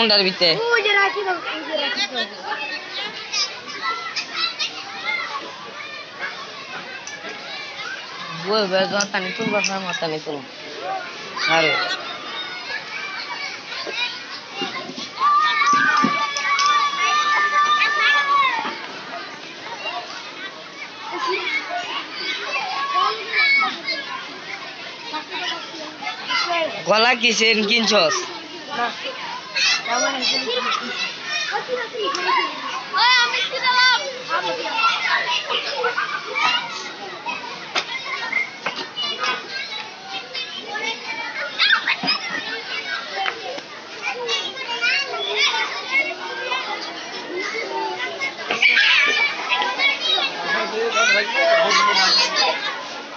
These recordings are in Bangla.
কোনটার ভিতরে দাও বই বেজন তানি তুলবার সময় মাতানি তুলুন আরে গলা কিসের? কিনছস?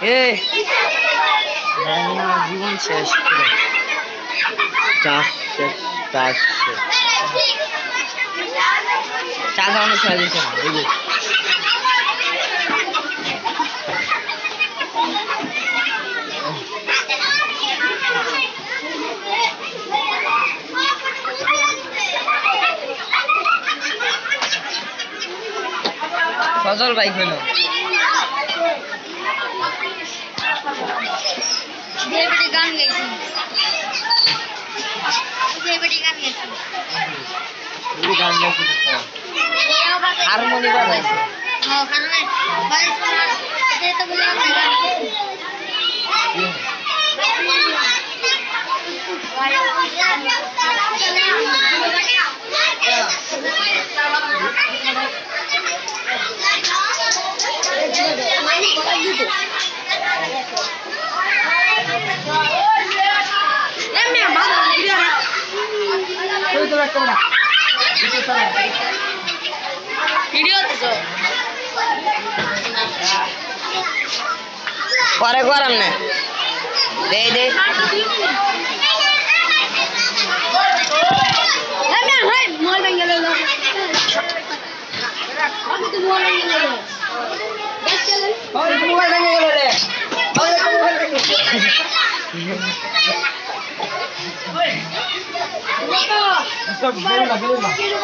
Hey. não, you want to chest. Just, just. শেষ করে চাষ শেষ চাষ শেষ চা খাওয়ানো ছেড়ে দিচ্ছে না বুঝলি? সজল বাইক দেবটি গান গাইছি দেবটি গান গাইছি গান গাইছে হারমোনি বাজাইছে ওখানে ভাই শোনা যেতে বলে আমরা গান পরে করাম না দে দে মোবাইল ভেঙে গেল আমি তো মোবাইল ভেঙে গেল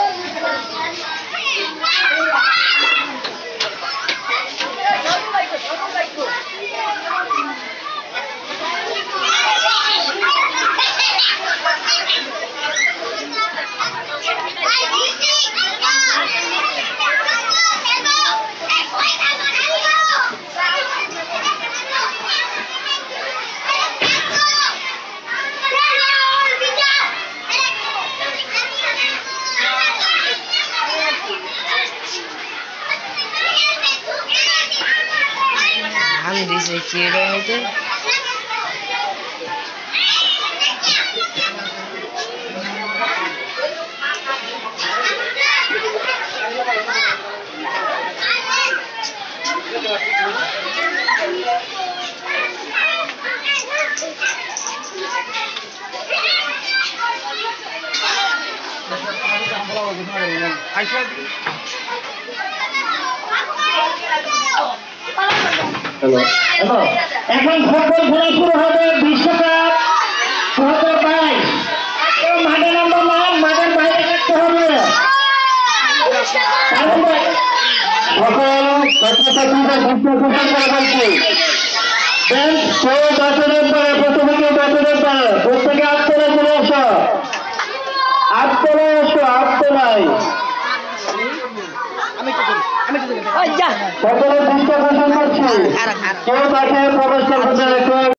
মোবাইল ভেঙে গেল রে ধান দিছে হইতে এখন ফুটবল খেলা শুরু হবে বিশ্বকাপ দু হাজার বাইশ মাঠে নাম্বার নয় মাঠের বাইরে থাকতে হবে। সকল ছাত্রছাত্রীদের বিশ্ব ঘোষণা করে বলছি বেঞ্চ কেউ বছরের পরে প্রথমে বছরের পরে প্রত্যেকে আত্মরা চলে আসো। আত্মরা এসো আত্মরাই। সকলে বিশ্ব ঘোষণা কেউ তাকে প্রবেশ করতে